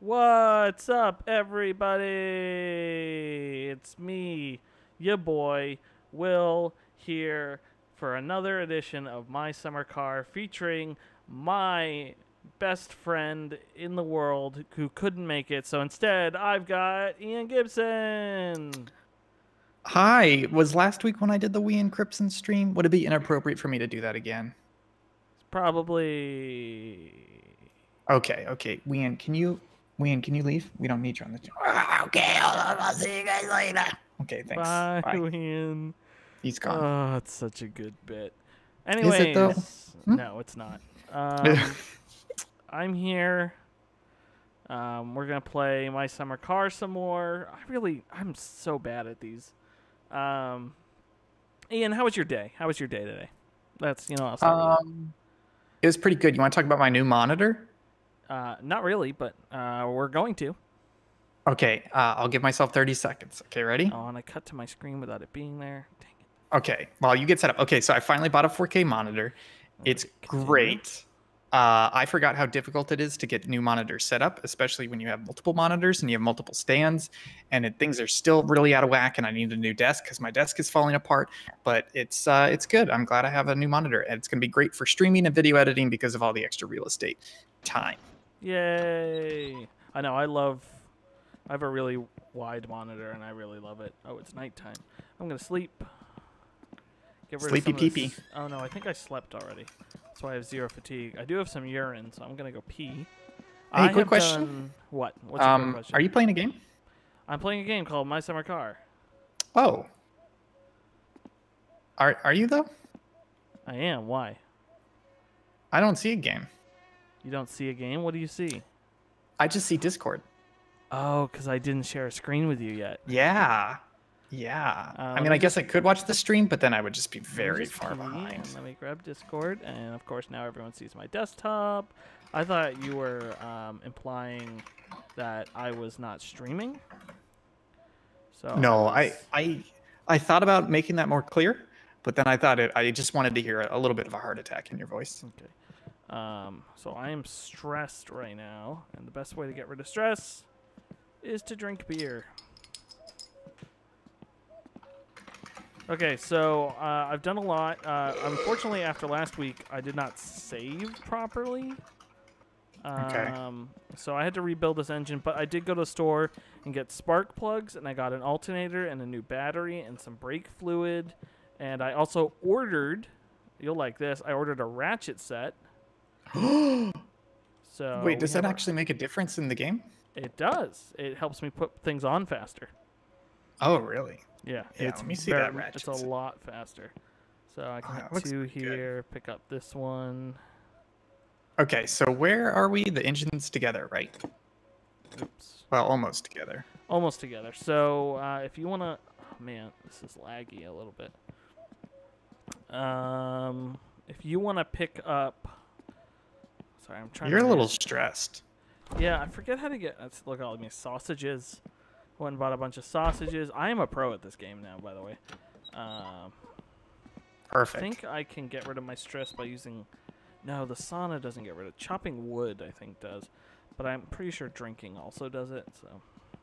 What's up, everybody? It's me, your boy, Will, here for another edition of My Summer Car featuring my best friend in the world who couldn't make it. So instead, I've got Ian Gibson. Hi, was last week when I did the We and Cripson stream? Would it be inappropriate for me to do that again? Probably. Okay, okay. Wien, can you Wien, can you leave? We don't need you on the channel. Okay, I'll, I'll see you guys later. Okay, thanks. Bye, Bye. Ian. He's gone. Oh, it's such a good bit. Anyways, it though? Hmm? no, it's not. Um, I'm here. Um, we're gonna play my summer car some more. I really, I'm so bad at these. Um, Ian, how was your day? How was your day today? That's you know, I'll start with um, it was pretty good. You want to talk about my new monitor? Uh, not really, but uh, we're going to. Okay, uh, I'll give myself 30 seconds. Okay, ready? Oh, and I cut to my screen without it being there. Dang it. Okay, well, you get set up. Okay, so I finally bought a 4K monitor. It's Continue. great. Uh, I forgot how difficult it is to get new monitors set up, especially when you have multiple monitors and you have multiple stands, and it, things are still really out of whack. And I need a new desk because my desk is falling apart. But it's uh, it's good. I'm glad I have a new monitor, and it's going to be great for streaming and video editing because of all the extra real estate time. Yay! I know. I love. I have a really wide monitor, and I really love it. Oh, it's nighttime. I'm gonna sleep. Get rid Sleepy of some of pee-pee. Oh no, I think I slept already. That's why I have zero fatigue. I do have some urine, so I'm gonna go pee. I quick question. done- What? What's your Um, question? are you playing a game? I'm playing a game called My Summer Car. Oh, are are you though? I am. Why? I don't see a game. You don't see a game? What do you see? I just see Discord. Oh, because I didn't share a screen with you yet. Yeah. Yeah. Uh, I mean, me I guess I could watch the stream, but then I would just be very just far behind. Let me grab Discord, and of course now everyone sees my desktop. I thought you were um, implying that I was not streaming. So No, I, I, I thought about making that more clear, but then I thought it, I just wanted to hear a little bit of a heart attack in your voice. Okay. Um, so I am stressed right now, and the best way to get rid of stress is to drink beer. Okay, so uh, I've done a lot. Uh, unfortunately, after last week, I did not save properly. Okay. Um, so I had to rebuild this engine, but I did go to the store and get spark plugs, and I got an alternator and a new battery and some brake fluid, and I also ordered. You'll like this. I ordered a ratchet set. So Wait, does that our- actually make a difference in the game? It does. It helps me put things on faster. Oh, really? Yeah, Yeah, it's let me see that ratchet It's a lot faster. So I can Oh, hit that looks two good. here. Pick up this one. Okay, so where are we? The engine's together, right? Oops. Well, almost together. Almost together. So uh, if you want to, oh, man, this is laggy a little bit. Um, if you want to pick up, sorry, I'm trying. You're to a little stressed. Yeah, I forget how to get. Let's look at all these sausages. Went and bought a bunch of sausages. I am a pro at this game now, by the way. Um, I think I can get rid of my stress by using. No, the sauna doesn't get rid of. Chopping wood, I think, does. But I'm pretty sure drinking also does it. So I'm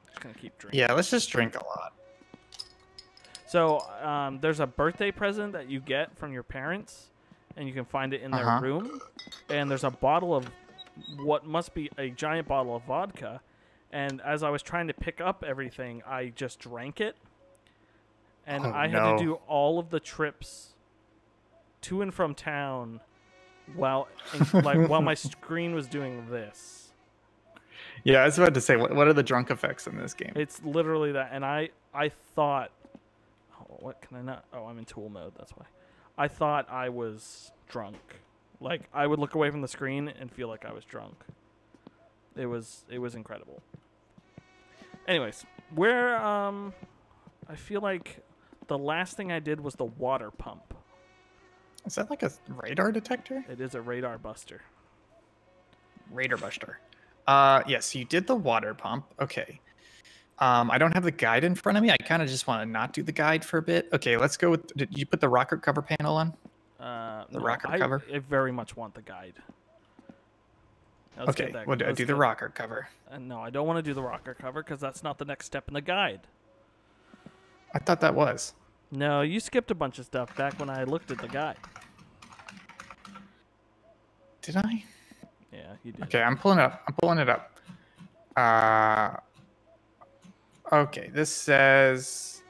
just gonna keep drinking. Yeah, let's just drink a lot. So um, there's a birthday present that you get from your parents, and you can find it in their Uh-huh. room. And there's a bottle of what must be a giant bottle of vodka. And as I was trying to pick up everything, I just drank it. And Oh, I had no. to do all of the trips to and from town while like while my screen was doing this. Yeah, I was about to say, what, what are the drunk effects in this game? It's literally that, and I I thought, oh, what can I not? Oh, I'm in tool mode. That's why. I thought I was drunk. Like I would look away from the screen and feel like I was drunk. It was it was incredible. Anyways, where um, I feel like the last thing I did was the water pump. Is that like a radar detector? It is a radar buster. Radar buster. Uh, yes, you did the water pump. Okay. Um, I don't have the guide in front of me. I kind of just want to not do the guide for a bit. Okay, let's go with. Did you put the rocket cover panel on? Uh, The no, rocker I, cover? I very much want the guide. Let's okay, that- we'll do, do the rocker cover. Uh, no, I don't want to do the rocker cover because that's not the next step in the guide. I thought that was. No, you skipped a bunch of stuff back when I looked at the guide. Did I? Yeah, you did. Okay, I'm pulling it up. I'm pulling it up. Uh, okay, this says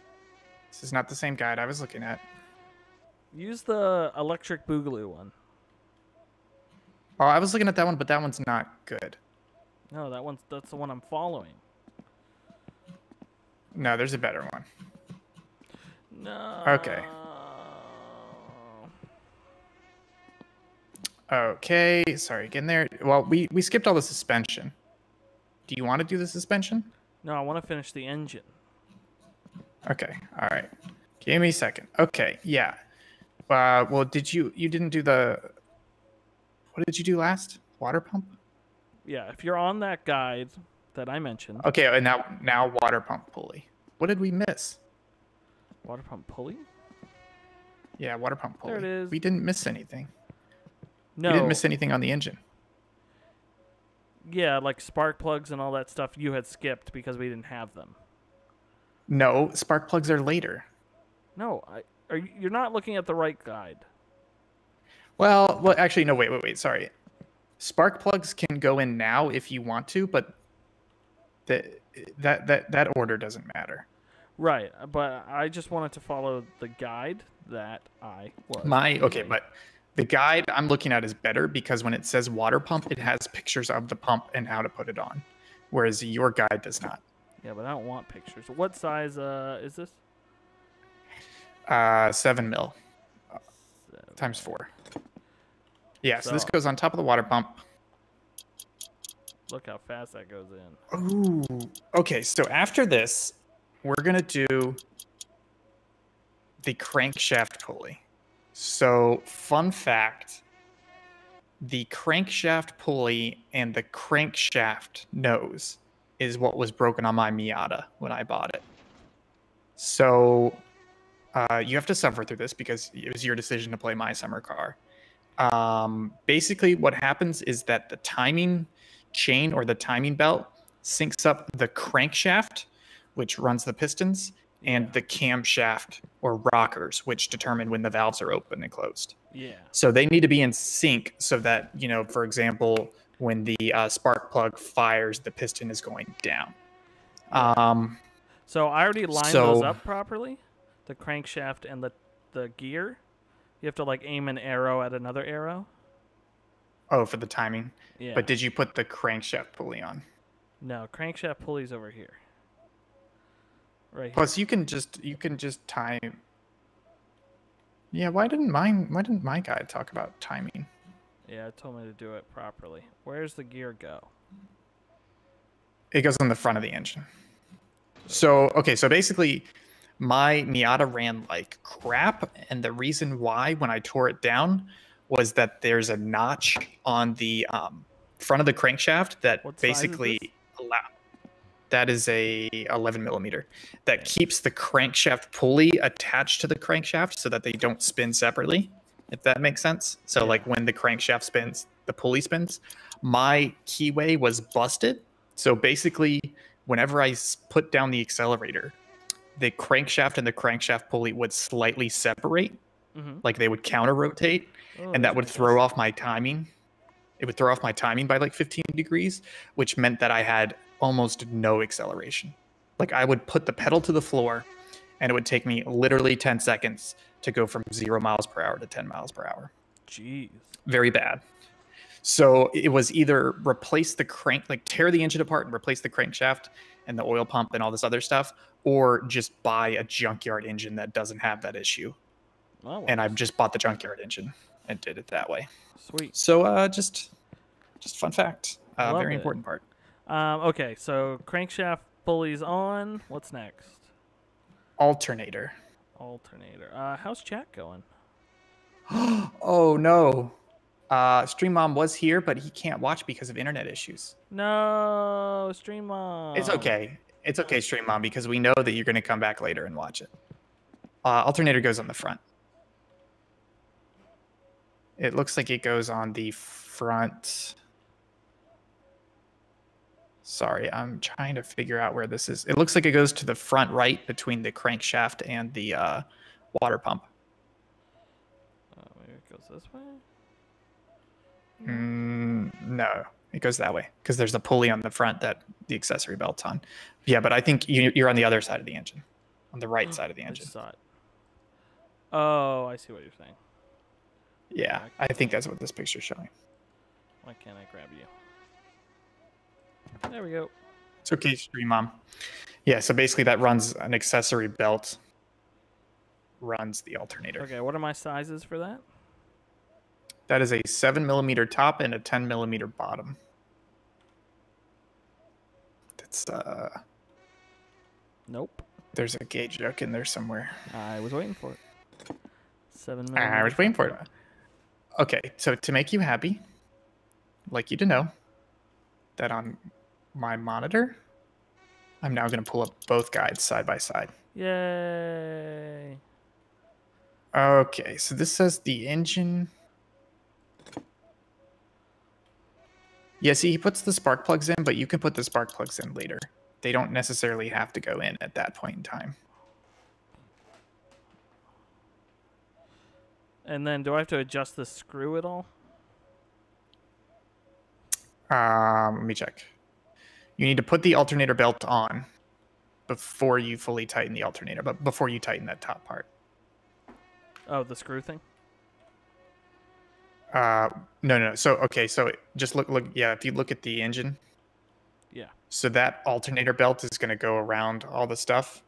this is not the same guide I was looking at. Use the electric boogaloo one. Oh, I was looking at that one, but that one's not good. No, that one's that's the one I'm following. No, there's a better one. No. Okay. Okay, sorry, getting there. Well, we we skipped all the suspension. Do you want to do the suspension? No, I want to finish the engine. Okay, all right. Give me a second. Okay, yeah. Uh, well, did you you didn't do the? What did you do last? Water pump. Yeah, if you're on that guide that I mentioned, Okay, and now now water pump pulley. What did we miss? water pump pulley. Yeah, water pump pulley. There it is. We didn't miss anything. No. We didn't miss anything on the engine. Yeah, like spark plugs and all that stuff you had skipped because we didn't have them. No, spark plugs are later. No, I are you, you're not looking at the right guide. Well, well, actually, no. Wait, wait, wait. Sorry. Spark plugs can go in now if you want to, but that that that that order doesn't matter. Right, but I just wanted to follow the guide that I was. My okay, but the guide I'm looking at is better because when it says water pump, it has pictures of the pump and how to put it on, whereas your guide does not. yeah, but I don't want pictures. What size uh is this? Uh, seven mil Seven. times four. Yeah, so, this goes on top of the water pump. Look how fast that goes in. Ooh. Okay, so after this, we're gonna do the crankshaft pulley. So, fun fact: the crankshaft pulley and the crankshaft nose is what was broken on my Miata when I bought it. So, uh, you have to suffer through this because it was your decision to play my summer car. Um, basically, what happens is that the timing chain or the timing belt syncs up the crankshaft, which runs the pistons, and the camshaft or rockers, which determine when the valves are open and closed. Yeah. So they need to be in sync so that, you know, for example, when the uh, spark plug fires, the piston is going down. Um, So I already lined those up properly, the crankshaft and the the gear. You have to like aim an arrow at another arrow. oh, for the timing. Yeah. But did you put the crankshaft pulley on? no, crankshaft pulleys over here. Right. Plus, you can just you can just time. Yeah, why didn't mine? Why didn't my guy talk about timing? Yeah, it told me to do it properly. Where's the gear go? It goes on the front of the engine. So okay, so basically, my Miata ran like crap, and the reason why when I tore it down was that there's a notch on the um, front of the crankshaft that What basically allow. That is a 11 millimeter that keeps the crankshaft pulley attached to the crankshaft so that they don't spin separately. If that makes sense. So like when the crankshaft spins, the pulley spins. My keyway was busted. So basically, whenever i put down the accelerator, the crankshaft and the crankshaft pulley would slightly separate, Mm-hmm. like they would counter rotate, and that would throw off my timing. It would throw off my timing by like 15 degrees, which meant that I had almost no acceleration. Like I would put the pedal to the floor, and it would take me literally 10 seconds to go from zero miles per hour to 10 miles per hour. Jeez. Very bad. So it was either replace the crank, like tear the engine apart and replace the crankshaft and the oil pump and all this other stuff, or just buy a junkyard engine that doesn't have that issue. Oh, Well, And I just bought the junkyard engine and did it that way. sweet. So uh, just, just fun fact. Uh, very it. important part. Um, okay, so crankshaft pulleys on. What's next? Alternator. Alternator. Uh, how's chat going? oh no. Uh, Stream Mom was here, but he can't watch because of internet issues. No, stream on. It's okay. It's okay, Stream Mom, because we know that you're going to come back later and watch it. Uh, alternator goes on the front. It looks like it goes on the front. Sorry, I'm trying to figure out where this is. It looks like it goes to the front right between the crankshaft and the uh, water pump. Uh, maybe it goes this way. Mm, no, it goes that way because there's a pulley on the front that the accessory belt's on. Yeah, but I think you, you're on the other side of the engine, on the right side of the I engine. just saw it. Oh, I see what you're saying. Yeah, I think that's what this picture's showing. Why can't I grab you? There we go. It's okay, Stream Mom. Yeah, so basically that runs an accessory belt, runs the alternator. Okay, what are my sizes for that? That is a seven millimeter top and a ten millimeter bottom. That's uh, Nope. there's a gauge hook in there somewhere. I was waiting for it. Seven millimeter. I was waiting for it. Okay, so to make you happy, I'd like you to know that on my monitor, I'm now going to pull up both guides side by side. Yay! Okay, so this says the engine. Yeah, see, he puts the spark plugs in, but you can put the spark plugs in later. They don't necessarily have to go in at that point in time. And then, do I have to adjust the screw at all? Um, let me check. You need to put the alternator belt on before you fully tighten the alternator, but before you tighten that top part. Oh, the screw thing. Uh, no, no. So okay, so just look, look. Yeah, if you look at the engine, Yeah. so that alternator belt is going to go around all the stuff,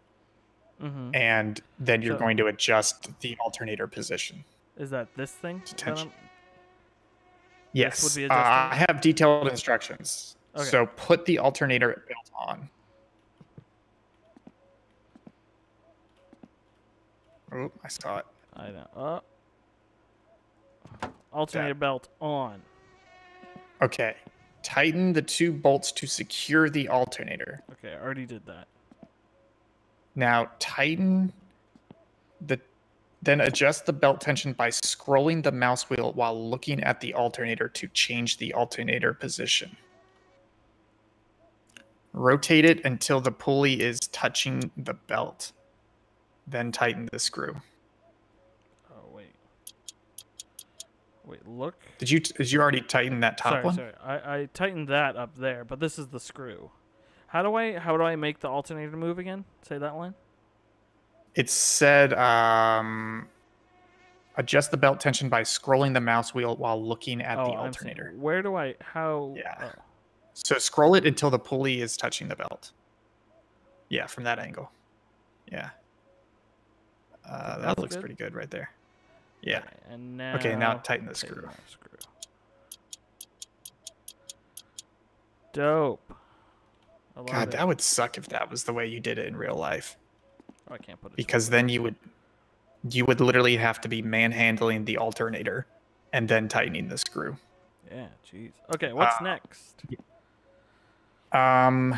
Mm-hmm. and then you're So- going to adjust the alternator position. Is that this thing? that. Yes, would be uh, I have detailed instructions. Okay. So put the alternator belt on. Oh, I saw it. I know. Uh, alternator belt on. Okay. Tighten the two bolts to secure the alternator. Okay, I already did that. Now tighten the then adjust the belt tension by scrolling the mouse wheel while looking at the alternator to change the alternator position. Rotate it until the pulley is touching the belt. Then tighten the screw. Oh wait. Wait, look. Did you did you already tighten that top sorry, one? sorry. I, I tightened that up there, but this is the screw. How do I how do I make the alternator move again? Say that line. It said um, adjust the belt tension by scrolling the mouse wheel while looking at oh, the saying, alternator. where do I how? Yeah. oh. So scroll it until the pulley is touching the belt. Yeah, from that angle. Yeah. Uh, that that's looks good? pretty good right there. Yeah. Okay, and now. Okay, now tighten the tighten screw. screw. Dope. God, it. that would suck if that was the way you did it in real life. Oh, I can't put it. Because then you would you would literally have to be manhandling the alternator and then tightening the screw. Yeah, jeez. Okay, what's Uh, next? Um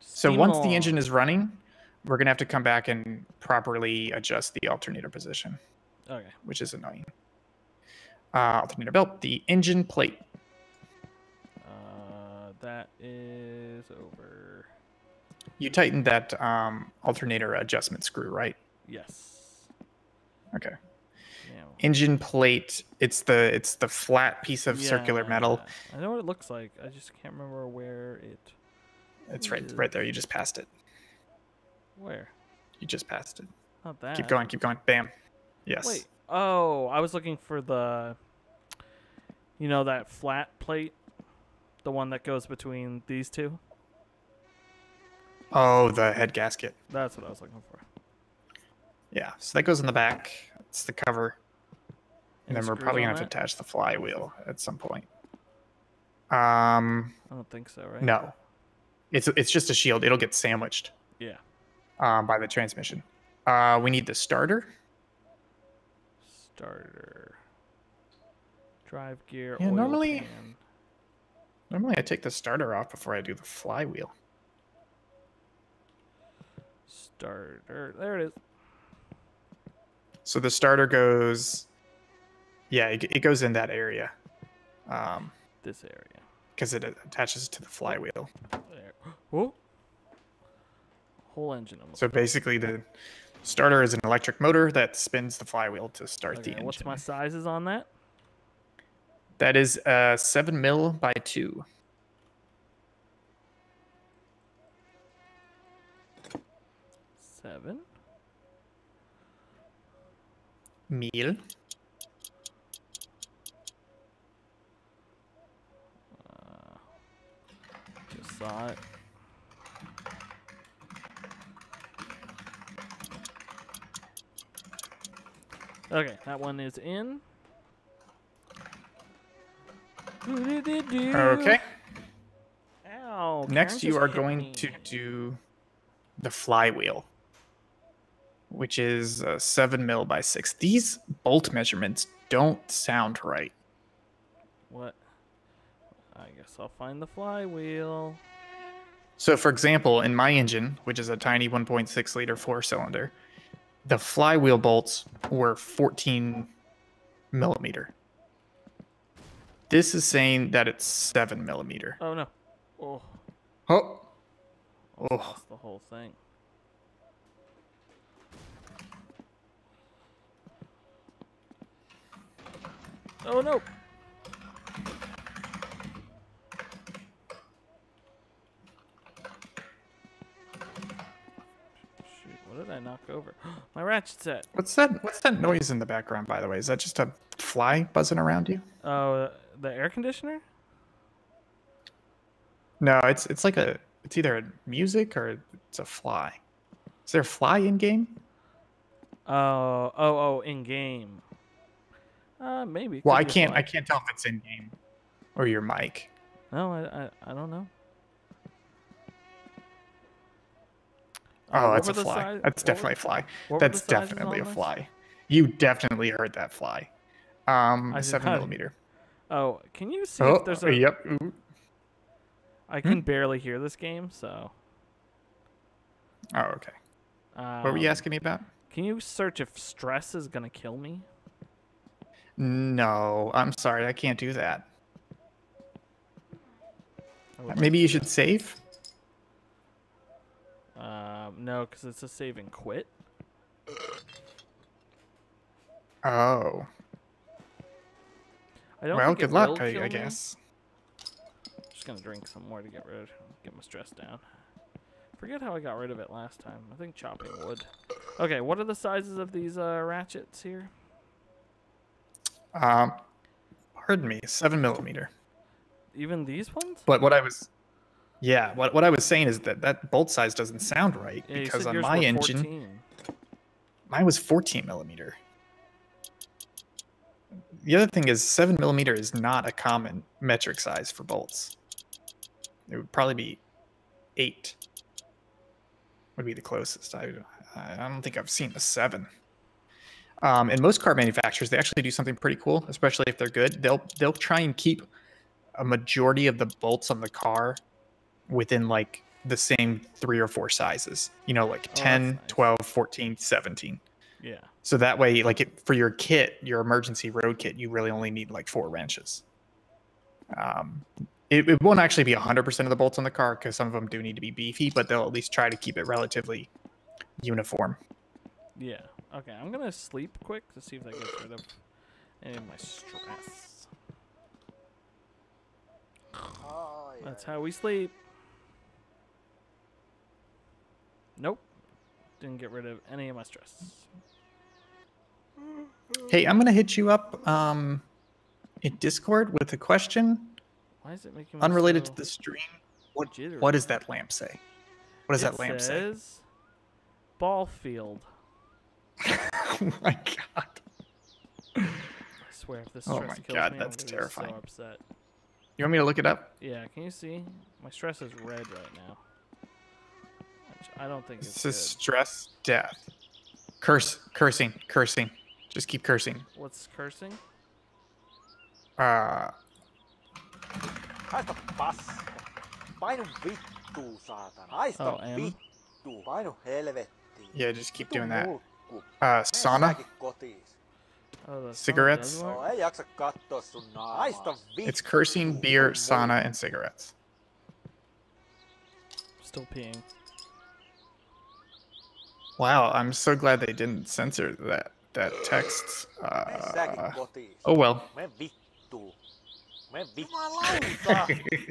so Steam once the engine is running, we're gonna have to come back and properly adjust the alternator position. Okay. which is annoying. Uh, alternator belt, the engine plate. Uh, that is over. You tightened that um, alternator adjustment screw, right? Yes. Okay. Yeah. Engine plate. It's the it's the flat piece of circular metal. yeah. I know what it looks like. I just can't remember where it. It's right right there. You just passed it. Where? You just passed it. Not that. Keep going. Keep going. Bam. Yes. Wait. Oh, I was looking for the. You know that flat plate, the one that goes between these two. Oh, the head gasket. That's what I was looking for. Yeah. So that goes in the back. It's the cover. And Any then we're probably gonna have to attach the flywheel at some point. Um. I don't think so, right? No. It's it's just a shield. It'll get sandwiched. Yeah. um, by the transmission. Uh, we need the starter. Starter. Drive gear. Yeah, normally- pan. Normally, I take the starter off before I do the flywheel. Starter. There it is. So the starter goes, yeah, it, it goes in that area. Um, This area. because it attaches to the flywheel. There. Whoa. Whole engine. almost So basically, the starter is an electric motor that spins the flywheel to start the engine. what's my sizes on that? That is uh, seven mil by two. Seven. Mil. Uh, just saw it. Okay, that one is in. Okay. Ow. Next, you are going me. to do the flywheel, which is uh, seven mil by six. These bolt measurements don't sound right. What? I guess I'll find the flywheel. So, for example, in my engine, which is a tiny 1.6 liter four cylinder, the flywheel bolts were 14 millimeter. This is saying that it's seven millimeter. Oh no. Oh, Oh, oh, lost the whole thing. Oh no. Shoot, what did I knock over? My ratchet set. what's that? What's that noise in the background? By the way, is that just a fly buzzing around you? Oh, uh, the air conditioner? No, it's it's like a it's either a music or it's a fly. Is there a fly in game? Oh, oh, oh, in game. Uh, maybe. Well, I can't. I can't tell if it's in game or your mic. No, I, I, I don't know. Uh, Oh, that's a fly. size- That's what were- definitely a fly. what were the That's definitely a this? fly. You definitely heard that fly. Um, I seven not. millimeter. Oh, can you see Oh, if there's a? yep. Ooh. I can barely hear this game, so. Oh, okay. Um, What were you asking me about? Can you search if stress is gonna kill me? No, I'm sorry, I can't do that. Maybe you should save. like- Um, no, because it's a save and quit. Oh, I don't. well, think good luck, will I, kill I me. guess. Just gonna drink some more to get rid, of get my stress down. Forget how I got rid of it last time. I think chopping wood. Okay, what are the sizes of these uh, ratchets here? Um, pardon me, seven millimeter. Even these ones? But what I was, yeah, what what I was saying is that that bolt size doesn't sound right Yeah, because on my engine, 14. mine was 14 millimeter. The other thing is seven millimeter is not a common metric size for bolts. It would probably be eight. Would be the closest. I I don't think I've seen a seven. Um, and most car manufacturers they actually do something pretty cool, especially if they're good. They'll they'll try and keep a majority of the bolts on the car within like the same three or four sizes. You know, like that's 10, nice. 12, 14, 17. Yeah. So that way, like it, for your kit, your emergency road kit, you really only need like four wrenches. Um, it, it won't actually be 100% of the bolts on the car because some of them do need to be beefy, but they'll at least try to keep it relatively uniform. Yeah. Okay, I'm gonna sleep quick to see if that gets rid of any of my stress. That's how we sleep. Nope. Didn't get rid of any of my stress. Hey, I'm gonna hit you up um, in Discord with a question Why is it making me unrelated so to the stream. What jittery? what does that lamp say? What does It that lamp say? says Ball field. Oh my god! I swear, if this Oh stress my kills God, me, that's I'm gonna terrifying. So upset. You want me to look it up? Yeah, can you see? My stress is red right now. I don't think It it's says good. stress, death, curse, cursing, cursing. Just keep cursing. What's cursing? Uh, Haista paska. Painu vittuu, saatana. Haista Oh, M. vittuu. Painu helvettiin. yeah, just keep doing that. Mulkku. Uh, sauna. Oh, Cigarettes? does work? No, ei jaksa katsoa sun naamaa. Haista vittu. It's cursing, beer, sauna, and cigarettes. Still peeing. Wow, I'm so glad they didn't censor that that text. Uh, oh well. Mene vittuun. Mene vittuun.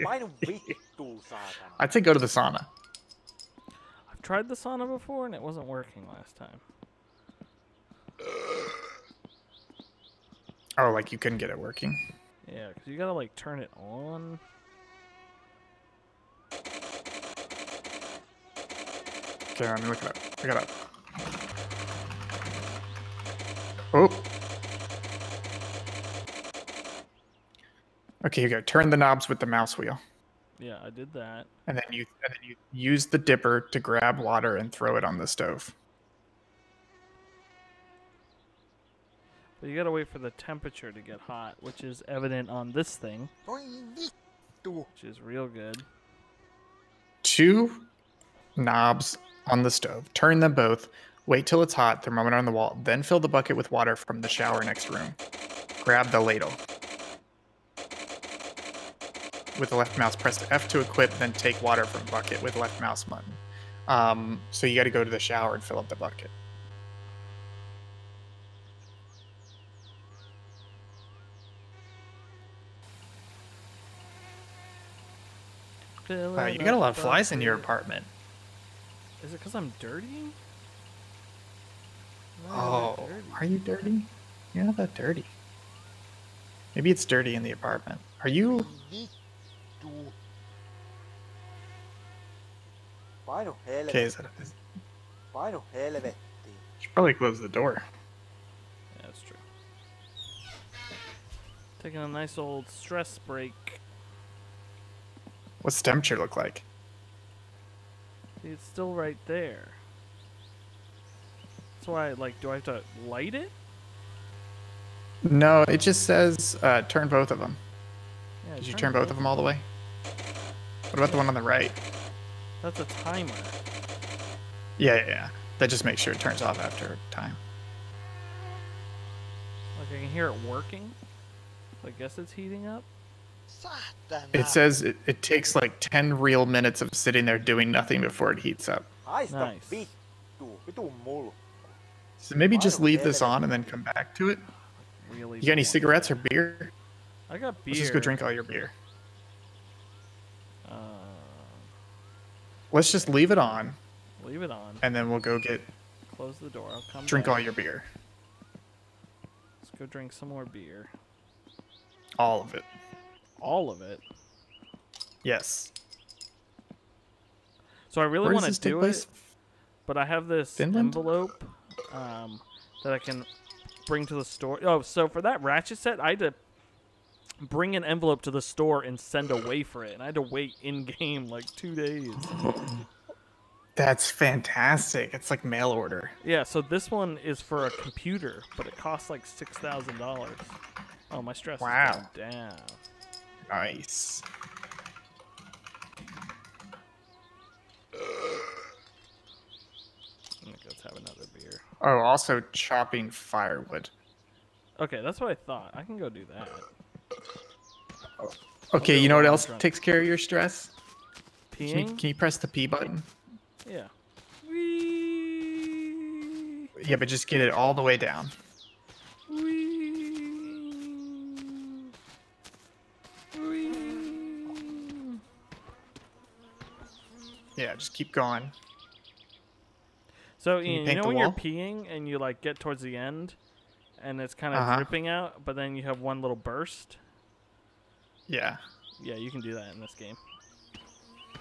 Painu vittuun, saatana. I'd say go to the sauna. I've tried the sauna before and it wasn't working last time. Oh, like you couldn't get it working. Yeah, because you gotta like turn it on. Okay, let me look it up. Look it up. Oh. Okay, you go. Turn the knobs with the mouse wheel, Yeah, I did that. and then you and then you use the dipper to grab water and throw it on the stove. But you gotta wait for the temperature to get hot, which is evident on this thing, which is real good. Two knobs on the stove. Turn them both. Wait till it's hot. Thermometer on the wall. Then fill the bucket with water from the shower next room. Grab the ladle. With the left mouse, press F to equip, then take water from bucket with left mouse button. Um, so you got to go to the shower and fill up the bucket. Fill Wow, you got a lot of flies in your apartment. Is it because I'm oh, dirty? Oh, are you dirty? You're not that dirty. Maybe it's dirty in the apartment. Are you? Okay, is that? Is, Painu helvettiin. should probably close the door. Yeah, that's true. Taking a nice old stress break. What's the temperature look like? It's still right there. That's why, like, do I have to light it? No, it just says uh, turn both of them. Yeah, Did you turn both of them all the way? What about the one on the right? That's a timer. Yeah, yeah, yeah. That just makes sure it turns off after time. Like, I can hear it working. I guess it's heating up. Saatana. It says it, it takes like 10 real minutes of sitting there doing nothing before it heats up. Nice. vittu. Vitun mulkku. So maybe just leave this on and then come back to it. Really. You got any cigarettes or beer? I got beer. Let's just go drink all your beer. Uh, Let's just leave it on leave it on. and then we'll go get Close the door. I'll come. drink back. all your beer. Let's go drink some more beer. All of it. All of it. Yes. So I really want to do place? it, but I have this Finland? envelope um, that I can bring to the store. Oh, so for that ratchet set, I had to bring an envelope to the store and send away for it, and I had to wait in game like two days. That's fantastic. It's like mail order. Yeah, so this one is for a computer, but it costs like six thousand dollars. Oh, my stress Wow. is down. Nice. Let's have another beer. Oh, also chopping firewood. Okay, that's what I thought. I can go do that. Oh, okay, you know what else takes care of your stress? Can you, can you press the P button? Yeah. Whee! Yeah, but just get it all the way down. Yeah, just keep going. So you Ian, you paint know when you're peeing and you like get towards the end, and it's kind of Uh-huh. dripping out, but then you have one little burst. Yeah. Yeah, you can do that in this game.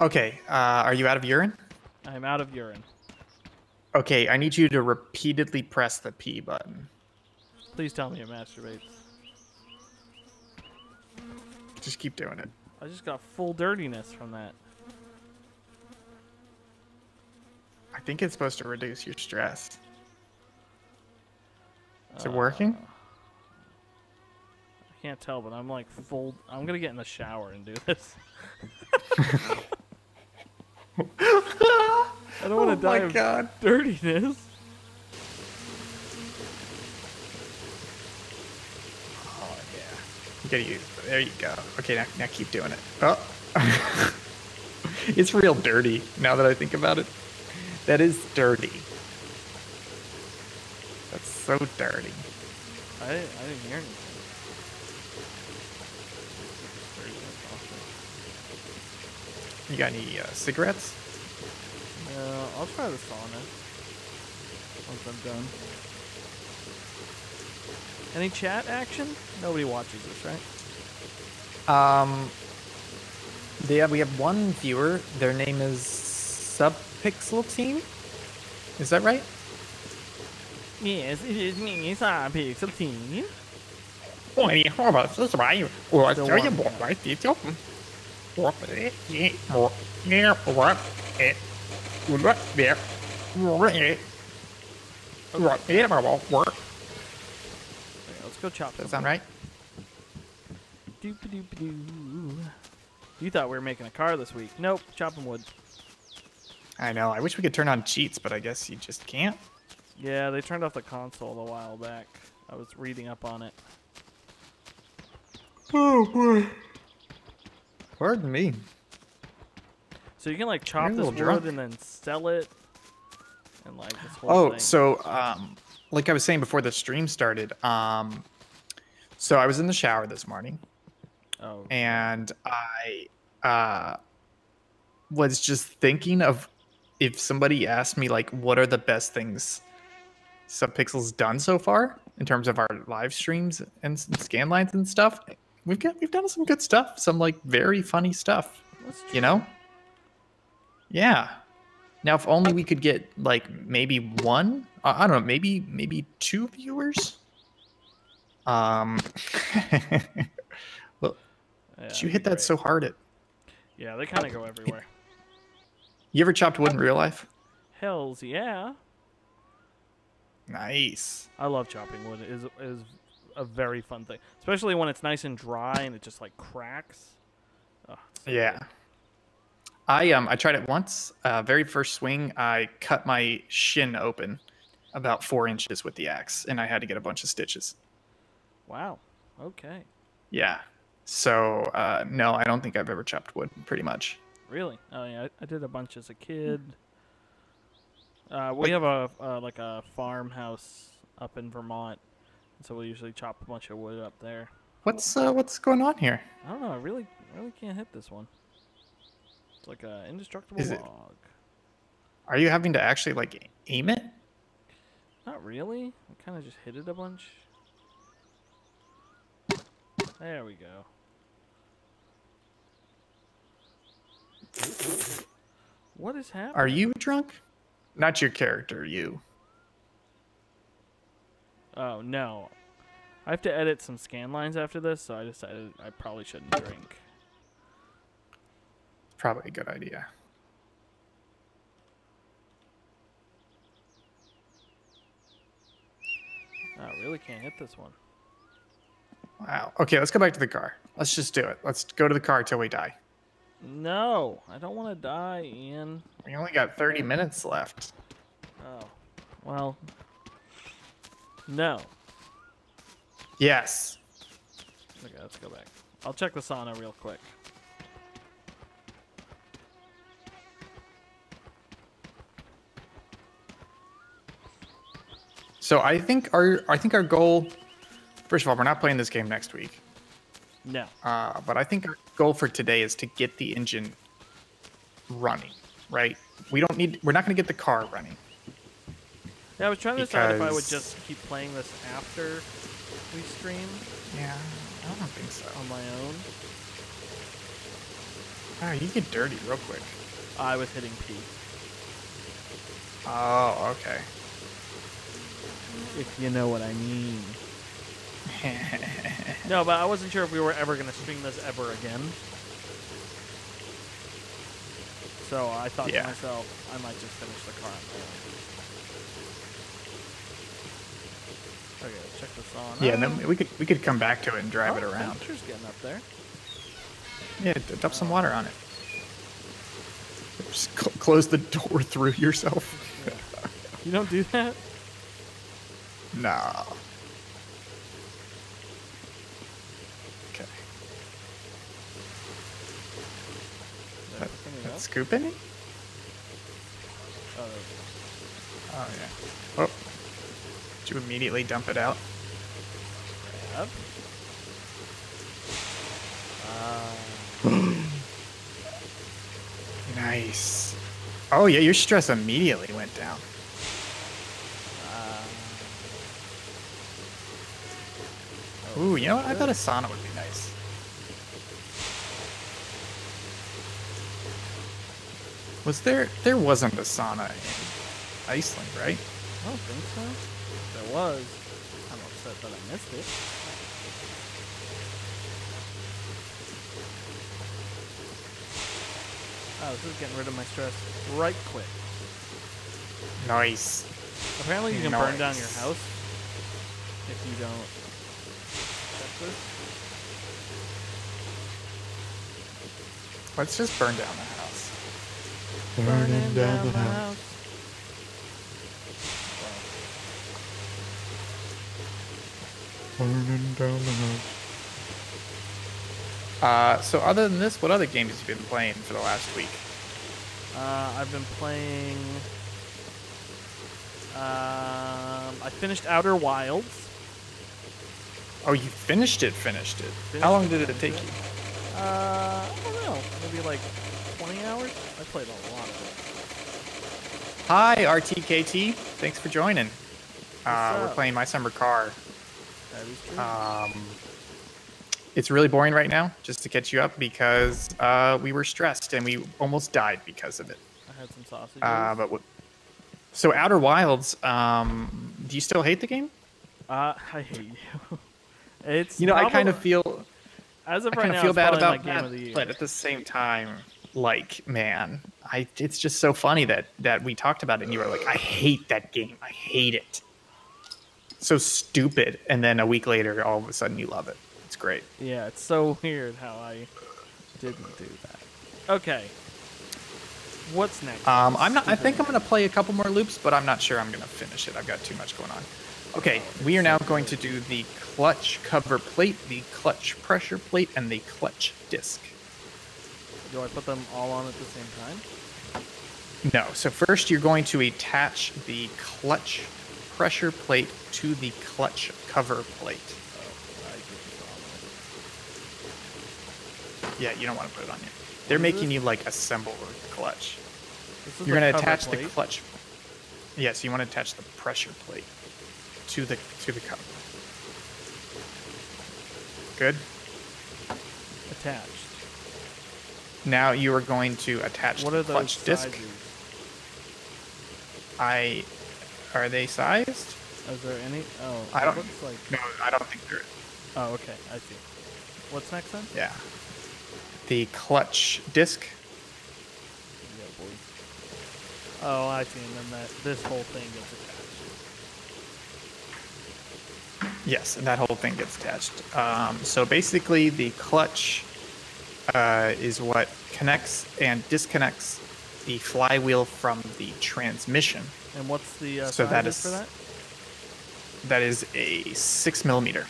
Okay, uh, are you out of urine? I'm out of urine. Okay, I need you to repeatedly press the P button. Please tell me it masturbates. Just keep doing it. I just got full dirtiness from that. I think it's supposed to reduce your stress. Is it Uh, working? I can't tell, but I'm like full. I'm gonna get in the shower and do this. I don't want to oh die my of god. dirtiness. gonna use. There you go. Okay, now, now keep doing it. Oh, it's real dirty. Now that I think about it, that is dirty. That's so dirty. I, I didn't hear anything. Very good, awesome. You got any uh, cigarettes? No, I'll try the sauna once I'm done. Any chat action? Nobody watches this, right? Um, yeah, we have one viewer. Their name is Pixel Team? Is that right? Yes, it is me, It's our Pixel Team. Oh, yeah, Hobbit, that's right. Well, I'll tell you more about it. What is it? What is it? What is it? What is it? What is? Let's go chop that. Sound right? Doop doop doop. You thought we were making a car this week. Nope, chopping wood. I know. I wish we could turn on cheats, but I guess you just can't. Yeah, they turned off the console a while back. I was reading up on it. Oh boy. Pardon me. So you can like chop this wood drunk. and then sell it, and like this whole Oh, thing. so um, like I was saying before the stream started, um, so I was in the shower this morning oh, and I uh was just thinking of if somebody asked me like what are the best things Subpixel's done so far in terms of our live streams and, scan lines and stuff. We've got we've done some good stuff, some like very funny stuff. you know yeah now if only we could get like maybe one i I don't know maybe maybe two viewers um well Yeah, did you hit that great. so hard it Yeah, they kind of go everywhere. You ever chopped wood in real life Hells yeah. nice I love chopping wood. It is is a very fun thing, especially when it's nice and dry and it just like cracks. Oh, so yeah good. i um i tried it once uh very first swing i cut my shin open about four inches with the axe and i had to get a bunch of stitches Wow. Okay. yeah so uh no i don't think i've ever chopped wood pretty much Really? Oh yeah, I, I did a bunch as a kid. Uh, we have a uh, like a farmhouse up in Vermont, so we usually chop a bunch of wood up there. What's uh, what's going on here? I don't know. I really, really can't hit this one. It's like a indestructible Is it- log. Are you having to actually like aim it? Not really. I kind of just hit it a bunch. There we go. What is happening? Are you drunk? Not your character, you. Oh no. I have to edit some scan lines after this, so I decided I probably shouldn't drink. It's probably a good idea. Oh, I really can't hit this one. Wow. Okay, let's go back to the car. Let's just do it. Let's go to the car till we die. No, I don't want to die, Ian. We only got 30 minutes left. Oh, well. No. Yes. Okay, let's go back. I'll check the sauna real quick. So I think our I think our goal first of all, we're not playing this game next week. No. Uh, but I think our goal for today is to get the engine running, right? We don't need we're not going to get the car running. Yeah, I was trying to decide if I would just keep playing this after we stream Yeah, I don't think so. on my own. Wow, you get dirty real quick. I was hitting P. Oh, okay. If you know what I mean. No, but I wasn't sure if we were ever going to stream this ever again. So I thought Yeah. to myself, I might just finish the car on my own. Okay, check this on. yeah, and then we could we could come back to it and drive it oh, around. Temperature's getting up there. Yeah, dump some water on it. Just cl- close the door through yourself. You don't do that? nah. Okay. Scoop any? Uh, Oh yeah. Oh. Did you immediately dump it out? grab. Uh, Nice. Oh yeah, your stress immediately went down. uh, Ooh, you know what? I thought a sauna would be nice. Was there? There wasn't a sauna in Iceland, right? I don't think so. There was. I'm upset that I missed it. Oh, this is getting rid of my stress right quick. Nice. Apparently, you can burn down your house if you don't check this. Let's just burn down the house. Burning down the house. Burning down the house. Uh, so other than this, what other games have you been playing for the last week? Uh, I've been playing. Um, I finished Outer Wilds. Oh, you finished it. Finished it. Finished How long it, did it take it. you? Uh, I don't know. Maybe like 20 hours. I played a lot of it. Hi, RTKT. Thanks for joining. Uh, we're playing My Summer Car. That is true. Um, it's really boring right now, just to catch you up, because uh, we were stressed and we almost died because of it. I had some sausages. Uh, but what? So Outer Wilds. Um, do you still hate the game? Uh, I hate you. it's You know, I kind of feel as of I right kind now, of feel bad about my game of the that, year. but at the same time, like, man, I it's just so funny that that we talked about it and you were like, I hate that game. I hate it. So stupid. And then a week later, all of a sudden, you love it. It's great. Yeah, it's so weird how I didn't do that. Okay. What's next? Um, I'm not. I think I'm gonna play a couple more loops, but I'm not sure I'm gonna finish it. I've got too much going on. Okay, we are now going to do the clutch cover plate, the clutch pressure plate, and the clutch disc. Do I put them all on at the same time? No. So first, you're going to attach the clutch pressure plate to the clutch cover plate. Oh, Yeah, you don't want to put it on yet. They're making you like assemble the clutch. You're going to attach the clutch. Yes, you want to attach the pressure plate to the to the cover. Good. attached. Now you are going to attach What the are those clutch disc. I are they sized? Is there any? Oh, I don't- looks like. No, I don't think they're. Oh, okay, I see. What's next then? Yeah. The clutch disc. Yeah, boy. Oh, I see. And then that this whole thing gets attached. Yes, and that whole thing gets attached. Um, so basically, the clutch uh, is what connects and disconnects the flywheel from the transmission. And what's the uh, So that for that? That is a six millimeter.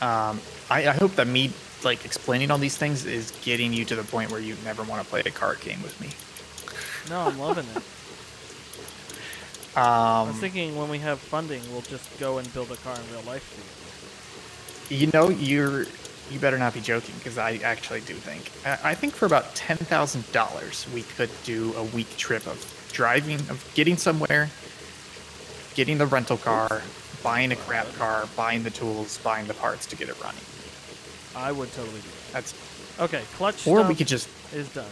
Um, I, I hope that me like explaining all these things is getting you to the point where you never want to play a card game with me. No, I'm loving it. I was Um, thinking when we have funding, we'll just go and build a car in real life you know, you're you better not be joking because I actually do think I, think for about ten thousand dollars we could do a week trip of driving of getting somewhere, getting the rental car, buying a crap car, buying the tools, buying the parts to get it running. I would totally do That's. Okay, clutch or we could just is done.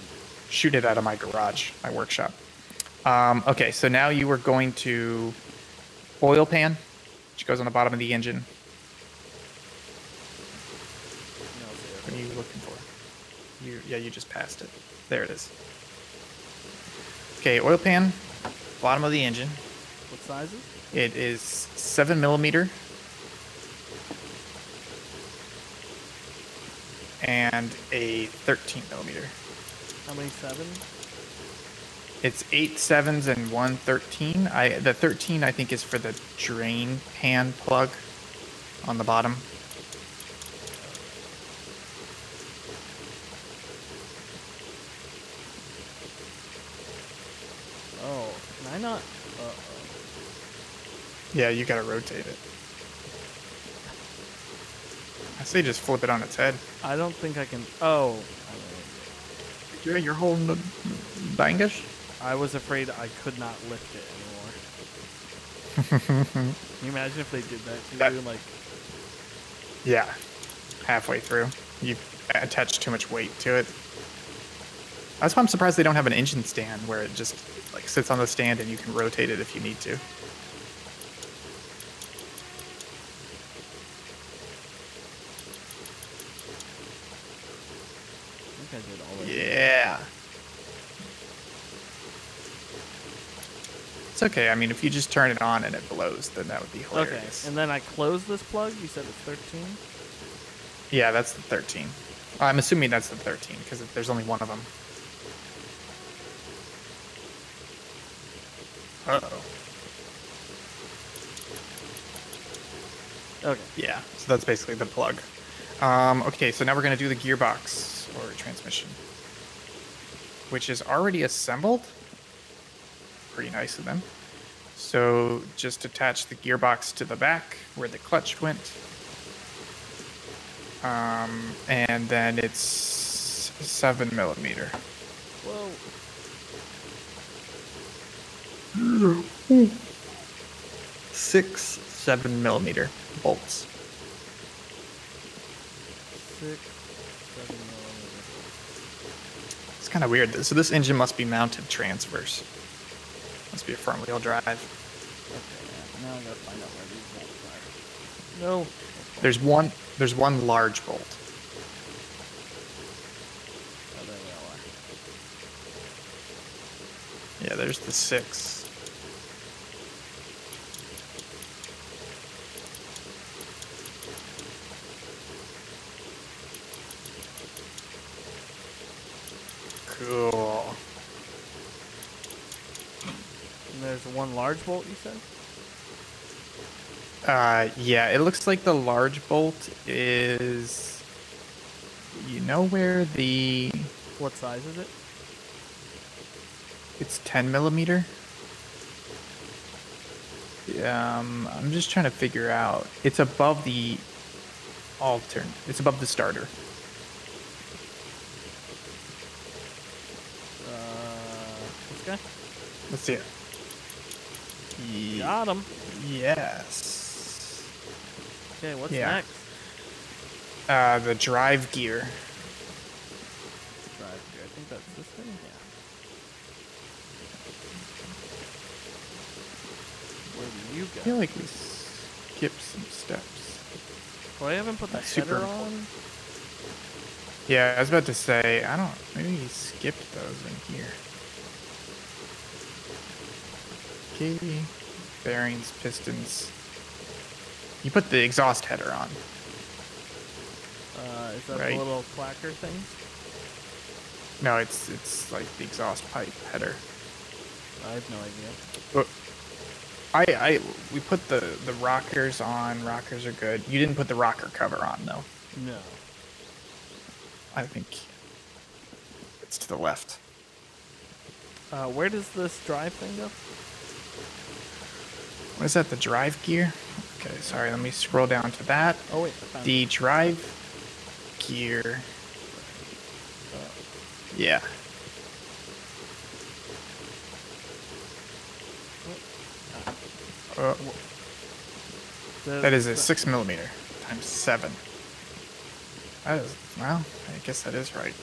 shoot it out of my garage, my workshop. Um, okay, so now you are going to oil pan, which goes on the bottom of the engine. What are you looking for? You, yeah, you just passed it. There it is. Okay, oil pan, bottom of the engine. What sizes? It is seven millimeter. And a 13 millimeter. How many sevens? It's eight sevens and one 13. I the 13 I think is for the drain pan plug on the bottom. Not? Uh, Yeah, you gotta rotate it. I say just flip it on its head. I don't think I can. Oh, Yeah, you're holding the bangish. I was afraid I could not lift it anymore. Can you imagine if they did that to That- you? Like, Yeah, halfway through, you attach too much weight to it. That's why I'm surprised they don't have an engine stand where it just like sits on the stand and you can rotate it if you need to. I think I did all of it. Yeah. It's okay. I mean, if you just turn it on and it blows, then that would be hilarious. Okay, and then I close this plug. You said it's 13. Yeah, that's the 13. I'm assuming that's the 13 because there's only one of them. Uh oh. Okay. Yeah, so that's basically the plug. Um, okay, so now we're going to do the gearbox or transmission, which is already assembled. Pretty nice of them. So just attach the gearbox to the back where the clutch went. Um, and then it's seven millimeter. Whoa. Six, seven millimeter bolts. Six, seven millimeter. It's kind of weird. So this engine must be mounted transverse. Must be a front wheel drive. Okay, yeah. Now I gotta find out where these bolts are. No. There's one. There's one large bolt. Oh, there they all are. Yeah, there's the six. Cool. And there's one large bolt. You said. Uh, yeah, it looks like the large bolt is. You know where the What size is it? It's 10 millimeter. Um, I'm just trying to figure out. It's above the altern. It's above the starter. This guy. Let's see it. Ye- Got him. Yes. Okay, what's Yeah. next? Uh, the drive gear. Drive gear. I think that's this thing. Yeah. Where do you I go? feel like we skipped some steps. Oh, I haven't put the That's super header important. on. Yeah, I was about to say, I don't, maybe we skipped those in here. Okay, bearings, pistons. You put the exhaust header on. Uh, is that Right. the little clacker thing? No, it's it's like the exhaust pipe header. I have no idea. But I I we put the the rockers on. Rockers are good. You didn't put the rocker cover on though. No. I think it's to the left. Uh, where does this drive thing go? What is that? The drive gear? Okay, sorry. Let me scroll down to that. Oh wait, The drive gear. Yeah. Uh, that is a six millimeter times seven. That is well. I guess that is right.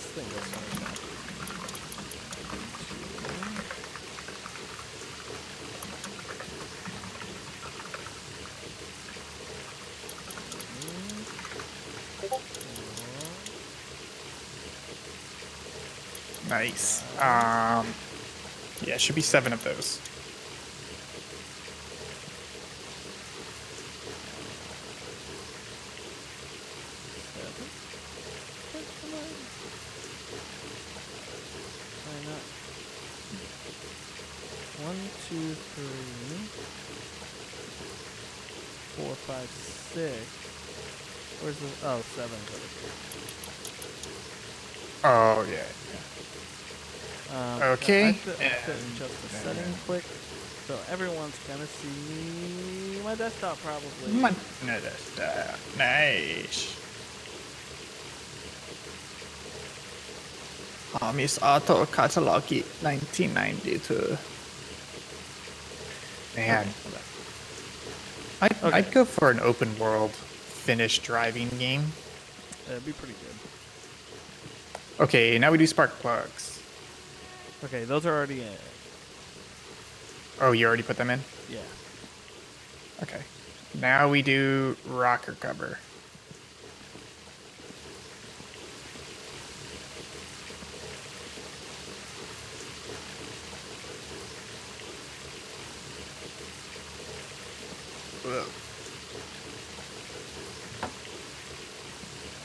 This thing now. Nice. Um, yeah, should be seven of those. Seven? Question mark? Why not? One, two, three, four, five, six. Where's the? Oh, seven is over Oh yeah. here. Um, Okay, I have I have to adjust the setting quick, so everyone's gonna see my desktop probably. That's uh, nice. Amis Auto Catalog 1992. Man, I'd, Okay. I'd go for an open world Finnish driving game. That'd be pretty good. Okay, now we do spark plugs. Okay, those are already in. Oh, you already put them in? Yeah. Okay. Now we do rocker cover. Ugh.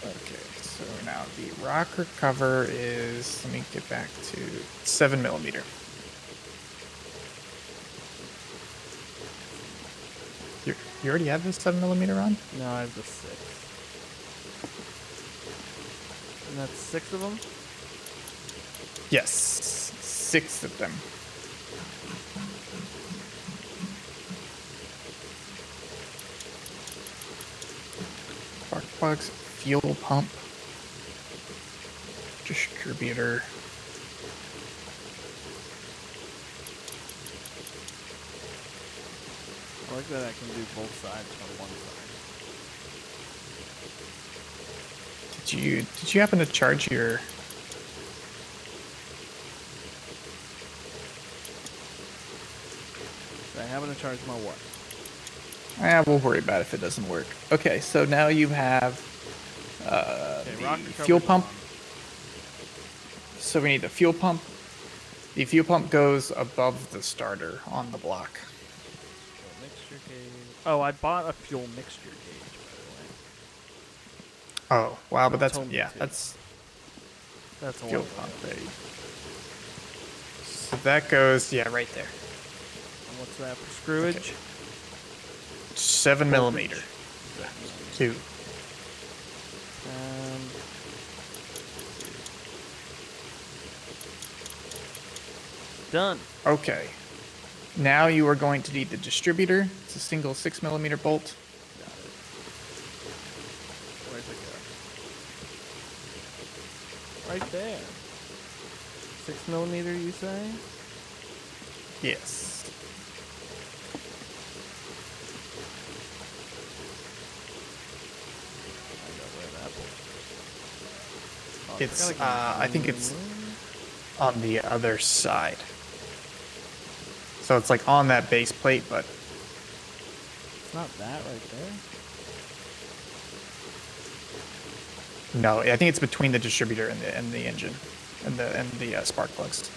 Okay, so now the rocker cover is, let me get back to 7 millimeter. You, you already have this 7 millimeter on? No, I have the six. And that's six of them. Yes, six of them. Spark plugs, fuel pump, distributor. I like that I can do both sides on one side. Did you did you happen to charge your? I happen to charge my what? Ah, we'll worry about it if it doesn't work. Okay, so now you have uh, Okay, the fuel pump. on. So we need the fuel pump. The fuel pump goes above the starter on the block. Fuel mixture gauge. Oh, I bought a fuel mixture gauge, by the way. Oh wow, but It that's yeah, that's That's a fuel pump ready. So that goes yeah right there, And what's that for screwage? seven millimeter. Two. Done. Okay. Now you are going to need the distributor. It's a single six millimeter bolt. Got it. Where's it go? Right there. Six millimeter, you say? Yes. I know where that bolt. It's, uh, I think it's- On the other side. So it's like on that base plate, but It's not that right there. no, I think it's between the distributor and the and the engine, and the and the uh, spark plugs.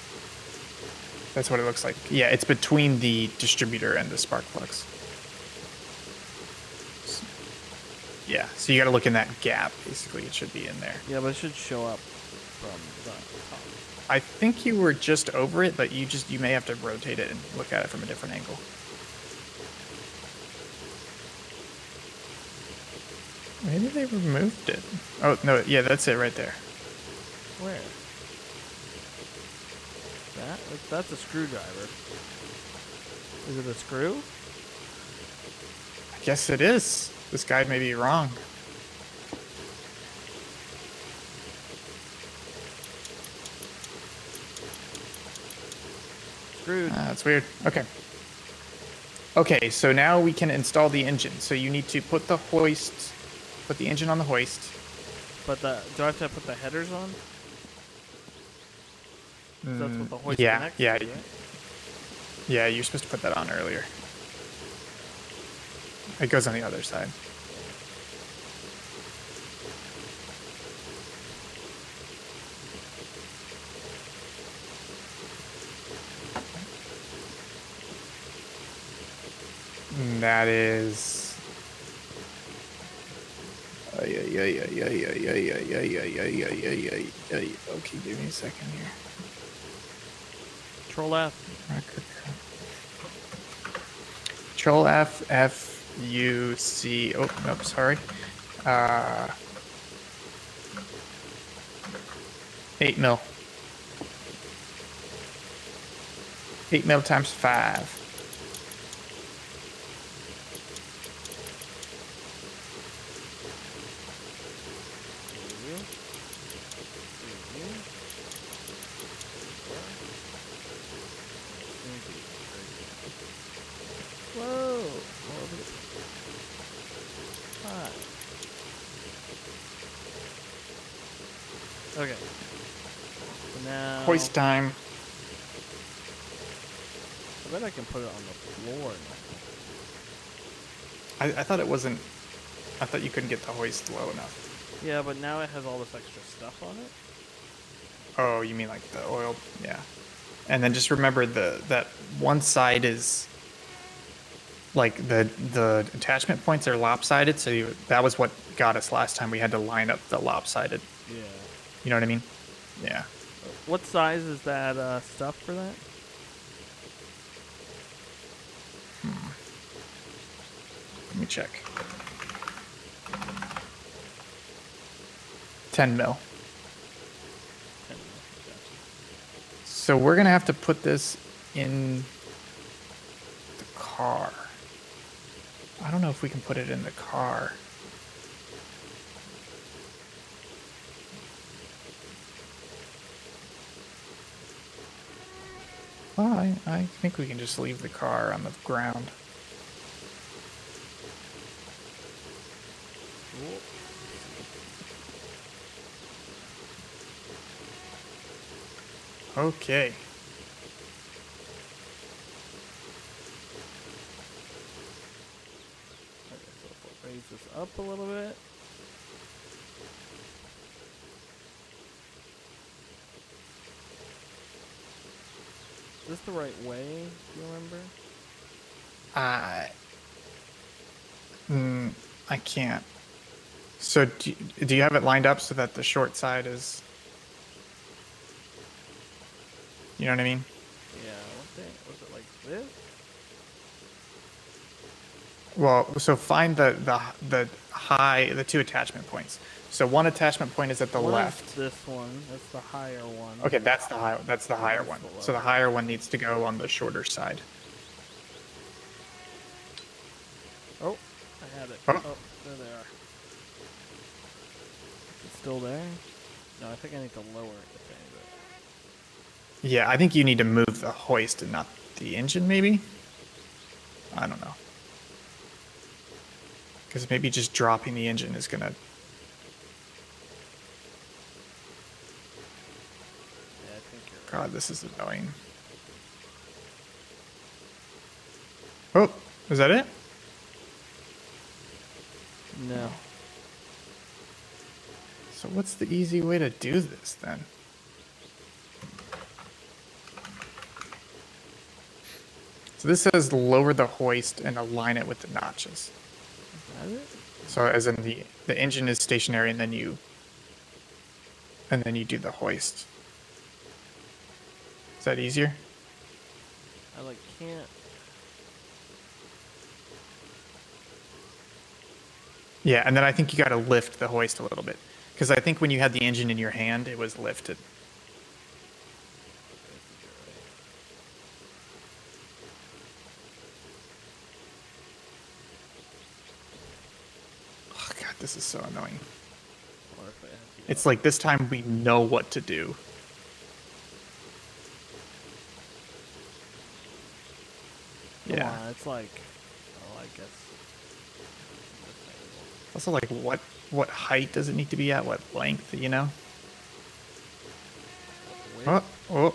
That's what it looks like. Yeah, it's between the distributor and the spark plugs. Yeah, so you got to look in that gap. Basically, it should be in there. Yeah, but it should show up from. I think you were just over it, but you just you may have to rotate it and look at it from a different angle. Maybe they removed it. Oh no, yeah, that's it right there. Where? That that's a screwdriver. Is it a screw? I guess it is. This guy may be wrong. Screwed. Uh, that's weird. Okay. Okay, so now we can install the engine. So you need to put the hoist, put the engine on the hoist. But the do I have to put the headers on? 'Cause that's what the hoist Mm, yeah, connects yeah, right? Yeah, you're supposed to put that on earlier. It goes on the other side. and that is. Okay, give me a second here. Troll F. Troll F, F, U, C. Oh, nope, sorry. Uh, 8 mil. 8 mil times 5. Hoist time. I bet I can put it on the floor now. I, I thought it wasn't. I thought you couldn't get the hoist low enough. Yeah, but now it has all this extra stuff on it. Oh, you mean like the oil? Yeah. And then just remember the that one side is like the the attachment points are lopsided. So you, that was what got us last time. We had to line up the lopsided. Yeah. You know what I mean? Yeah. What size is that uh, stuff for that? Let me check. 10 mil. So we're gonna have to put this in the car. I don't know if we can put it in the car. Well, I, I think we can just leave the car on the ground. Okay. Okay, so raise this up a little bit. This the right way? Do you remember? I. Mm, I can't. So do, you- do you have it lined up so that the short side is? You know what I mean? Yeah. What? Was it like this? Well, so find the the the high the two attachment points. So one attachment point is at the What left. this one. That's the higher one. Okay, that's the high. That's the higher That's one. the So the higher one needs to go on the shorter side. Oh, I had it. Oh. Oh, there they are. It's still there? No, I think I need to lower it Yeah, I think you need to move the hoist and not the engine, maybe. I don't know. Because maybe just dropping the engine is gonna. Yeah, I think you're right. God, this is annoying. Oh, is that it? No. So what's the easy way to do this then? So this says lower the hoist and align it with the notches. Is that it? So as in the the engine is stationary and then you and then you do the hoist. That easier? I like can't. Yeah, and then I think you got to lift the hoist a little bit because I think when you had the engine in your hand, it was lifted. I think you're right. Oh god, this is so annoying. Or if I have to It's like this time we know what to do. Yeah. on, it's like. Oh, I guess. Also, like, what what height does it need to be at? What length? You know? Width? Oh, oh.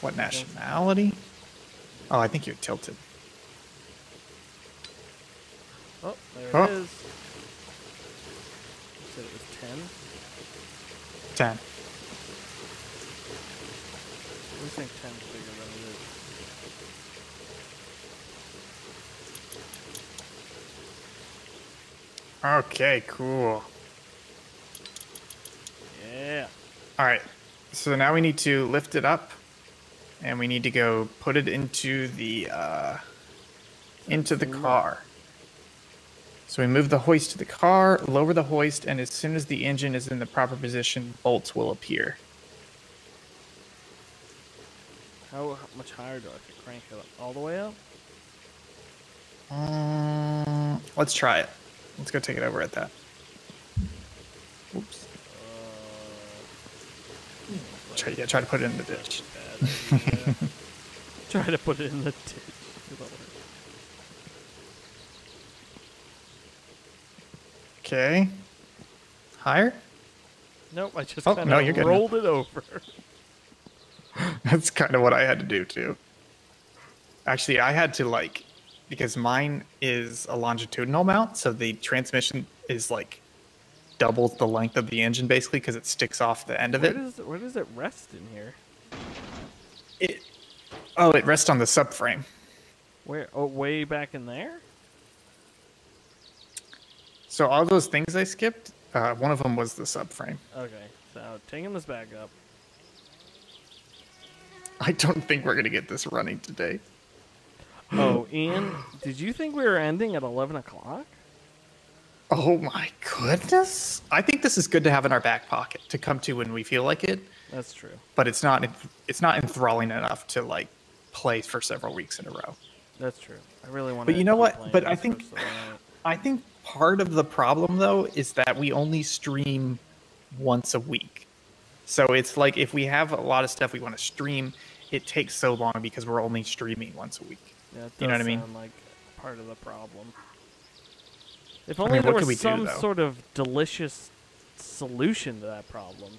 What nationality? Oh, I think you're tilted. Oh, there Oh. it is. You said it was 10? Ten. We think 10 is bigger than it is. Okay, cool. Yeah. All right. So now we need to lift it up, and we need to go put it into the uh, into the car. So we move the hoist to the car, lower the hoist, and as soon as the engine is in the proper position, bolts will appear. How, much higher do I have to crank it up? All the way up? Um, let's try it. Let's go take it over at that. Oops. Try, yeah, try to put it in the ditch. Try to put it in the ditch. Okay. Higher? Nope, I just Oh, kind no, of good rolled it over. That's kind of what I had to do too. Actually, I had to like because mine is a longitudinal mount, so the transmission is like doubles the length of the engine basically because it sticks off the end of Where it. does, where does it rest in here? it. Oh, it rests on the subframe. Where? Oh, way back in there? So all those things I skipped, uh, one of them was the subframe. Okay, so taking this back up. I don't think we're gonna get this running today. Oh, Ian, did you think we were ending at 11 o'clock? Oh my goodness! I think this is good to have in our back pocket to come to when we feel like it. That's true. but it's not it's not enthralling enough to like play for several weeks in a row. That's true. I really want. To. But you know what? But I think I think part of the problem though is that we only stream once a week. So it's like if we have a lot of stuff we want to stream, it takes so long because we're only streaming once a week. Yeah, it you know does what I mean? sound Like part of the problem. If I only mean, there what was could we do, some sort of delicious solution to that problem.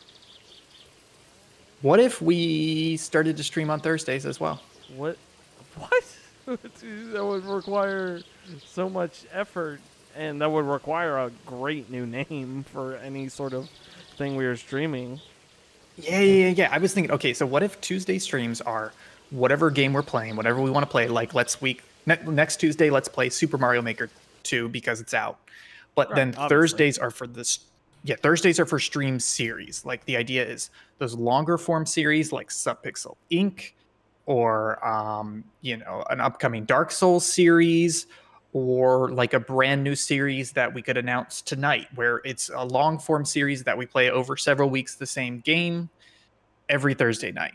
What if we started to stream on Thursdays as well? What? What? that would require so much effort, and that would require a great new name for any sort of thing we are streaming. Yeah, yeah, yeah, yeah. I was thinking, okay, so what if Tuesday streams are whatever game we're playing, whatever we want to play? Like, let's week ne- next Tuesday, let's play Super Mario Maker 2 because it's out. But Right, then obviously. Thursdays are for this. Yeah, Thursdays are for stream series. Like the idea is those longer form series, like Subpixel Inc. or um, you know an upcoming Dark Souls series, or like a brand new series that we could announce tonight, where it's a long form series that we play over several weeks, the same game every Thursday night.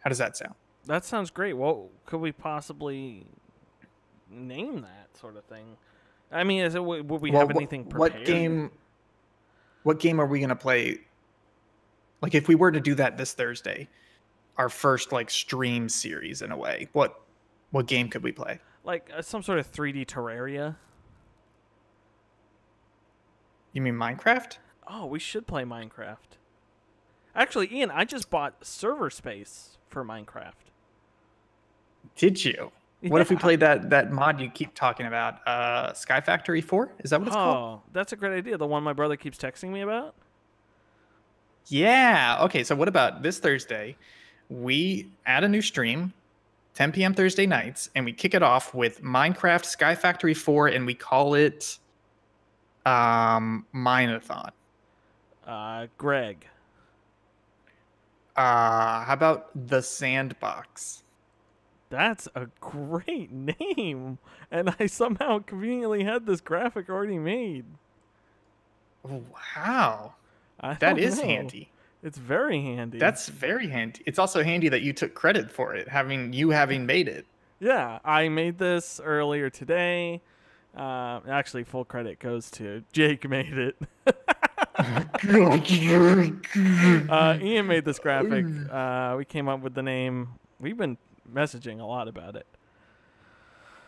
How does that sound? That sounds great. What could we possibly name that sort of thing? I mean, is it would we Well, have anything prepared? What game? What game are we gonna play? Like, if we were to do that this Thursday, our first like stream series in a way, what what game could we play? Like uh, some sort of 3D Terraria. You mean Minecraft? Oh, we should play Minecraft. Actually, Ian, I just bought server space for Minecraft. Did you? What if we played that that mod you keep talking about? Uh, Sky Factory Four? Is that what it's called? Oh, that's a great idea. The one my brother keeps texting me about. Yeah. Okay. So what about this Thursday? We add a new stream, 10 p.m. Thursday nights, and we kick it off with Minecraft Sky Factory 4, and we call it um Minathon. Uh, Greg. Uh how about the sandbox? That's a great name, and I somehow conveniently had this graphic already made. Wow. I That know. handy. It's very handy. That's very handy. It's also handy that you took credit for it, having you having made it. Yeah, I made this earlier today. Uh, actually, full credit goes to Jake. Made it. uh, Ian made this graphic. Uh, we came up with the name. We've been messaging a lot about it.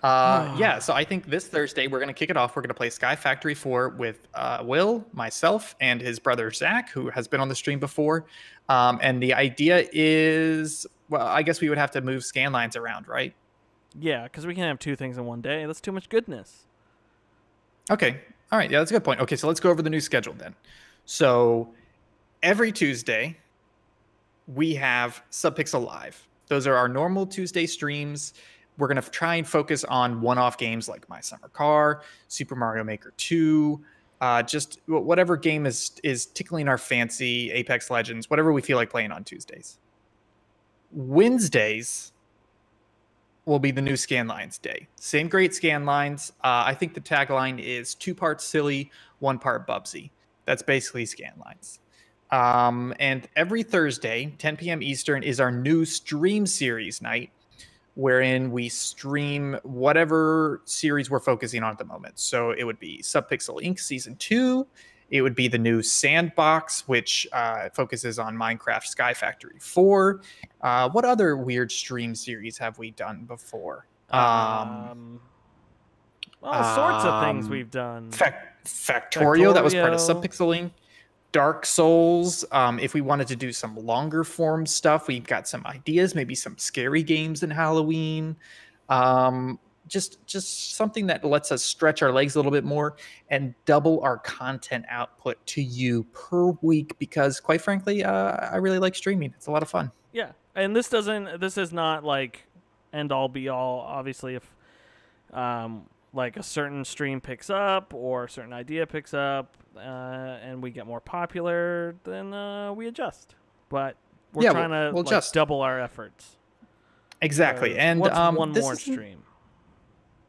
Uh, yeah, so I think this Thursday we're going to kick it off. We're going to play Sky Factory 4 with uh, Will, myself, and his brother Zach, who has been on the stream before. Um, and the idea is, well, I guess we would have to move scan lines around, right? Yeah, because we can't have two things in one day. That's too much goodness. Okay. All right. Yeah, that's a good point. Okay, so let's go over the new schedule then. So every Tuesday, we have Subpixel Live. Those are our normal Tuesday streams. We're going to try and focus on one off games like My Summer Car, Super Mario Maker 2, uh, just wh- whatever game is, is tickling our fancy, Apex Legends, whatever we feel like playing on Tuesdays. Wednesdays, will be the new Scanlines Day. Same great Scanlines. Uh, I think the tagline is two parts silly, one part Bubsy. That's basically Scanlines. Um, and every Thursday, 10 p.m. Eastern, is our new stream series night, wherein we stream whatever series we're focusing on at the moment. So it would be Subpixel Inc. Season 2. It would be the new Sandbox, which uh, focuses on Minecraft Sky Factory 4. Uh, what other weird stream series have we done before? Um, Um, all sorts of things um, we've done. Fac- Factorio, that was part of Factorio. Subpixel Inc. Dark Souls. Um, if we wanted to do some longer form stuff, we've got some ideas. Maybe some scary games in Halloween. Um, just just something that lets us stretch our legs a little bit more and double our content output to you per week. Because quite frankly, uh, I really like streaming. It's a lot of fun. Yeah, and this doesn't. This is not like end all be all. Obviously, if um like a certain stream picks up or a certain idea picks up, uh, and we get more popular, then uh, we adjust. But we're Yeah, we'll- trying to we'll like, adjust. double our efforts. Exactly. And um, one this more stream?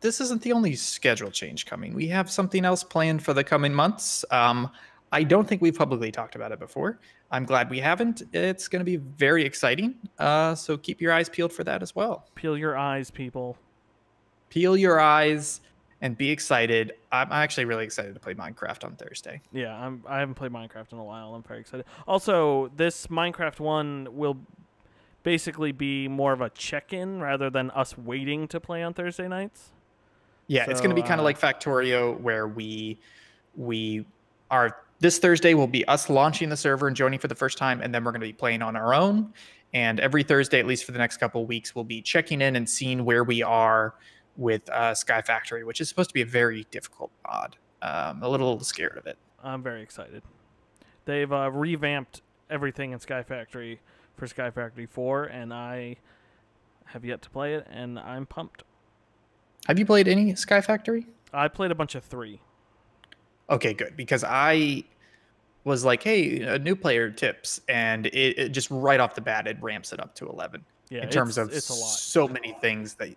this isn't the only schedule change coming. We have something else planned for the coming months. Um, I don't think we've publicly talked about it before. I'm glad we haven't. It's going to be very exciting. Uh, so keep your eyes peeled for that as well. Peel your eyes, people. Peel your eyes and be excited. I'm actually really excited to play Minecraft on Thursday. Yeah, I'm. I haven't played Minecraft in a while. I'm very excited. Also, this Minecraft one will basically be more of a check-in rather than us waiting to play on Thursday nights. Yeah, it's going to be So, kind uh, of like Factorio, where we we are this Thursday will be us launching the server and joining for the first time, and then we're going to be playing on our own. And every Thursday, at least for the next couple of weeks, we'll be checking in and seeing where we are with uh, Sky Factory, which is supposed to be a very difficult mod. Um, a little scared of it. I'm very excited. They've uh, revamped everything in Sky Factory for Sky Factory 4, and I have yet to play it, and I'm pumped. Have you played any Sky Factory? I played a bunch of three. Okay, good. Because I was like, hey, a new player tips, and it, it just right off the bat, it ramps it up to 11 Yeah, in terms of it's a lot. so many things that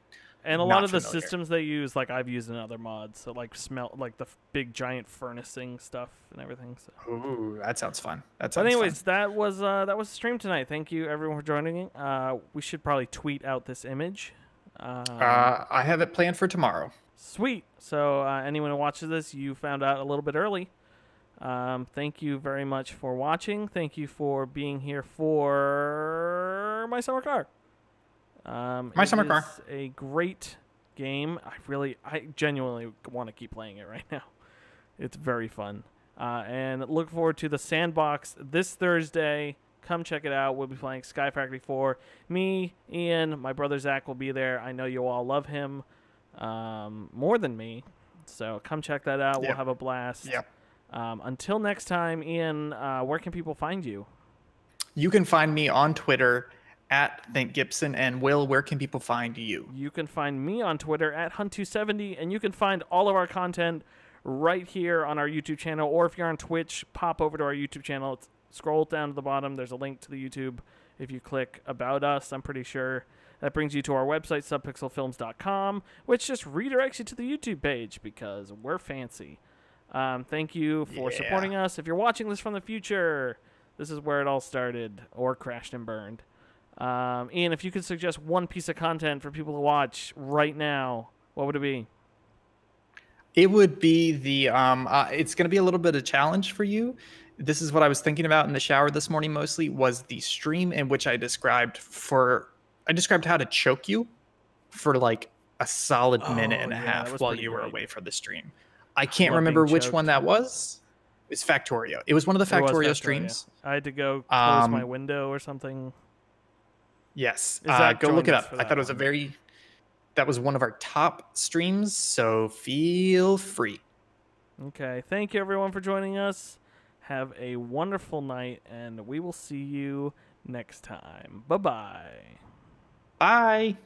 And a lot of the familiar. systems they use, like I've used in other mods, so like smell, like the f- big giant furnacing stuff and everything. So. Ooh, that sounds fun. That sounds. But anyways, fun. that was uh, that was the stream tonight. Thank you everyone for joining. Uh, we should probably tweet out this image. Um, Uh, I have it planned for tomorrow. Sweet. So uh, anyone who watches this, you found out a little bit early. Um, thank you very much for watching. Thank you for being here for my summer car. Um, My Summer Car. is A great game. I really, I genuinely want to keep playing it right now. It's very fun. Uh, and look forward to the sandbox this Thursday. Come check it out. We'll be playing Sky Factory 4. Me, Ian, my brother Zach will be there. I know you all love him um, more than me. So come check that out. We'll have a blast. Yep. Um, until next time, Ian, uh, where can people find you? You can find me on Twitter at Think Gibson. And Will, where can people find you? You can find me on Twitter at Hunt270, and you can find all of our content right here on our YouTube channel. Or if you're on Twitch, pop over to our YouTube channel. It's, scroll down to the bottom. There's a link to the YouTube. If you click About Us, I'm pretty sure that brings you to our website, subpixelfilms.com, which just redirects you to the YouTube page because we're fancy. Um, thank you for Yeah. supporting us. If you're watching this from the future, this is where it all started, or crashed and burned. Um, Ian, if you could suggest one piece of content for people to watch right now, what would it be? It would be the um uh, it's going to be a little bit of a challenge for you. This is what I was thinking about in the shower this morning mostly was the stream in which I described for I described how to choke you for like a solid minute Oh, and a yeah, half while you were great. away from the stream. I can't Love remember which one that was. It's Factorio. It was one of the Factorio Factorio. streams. I had to go close my Um, window or something. Yes. Uh, go look it up. I thought it was a very that was one of our top streams, so feel free. Okay. Thank you, everyone, for joining us. Have a wonderful night, and we will see you next time. Bye bye. Bye.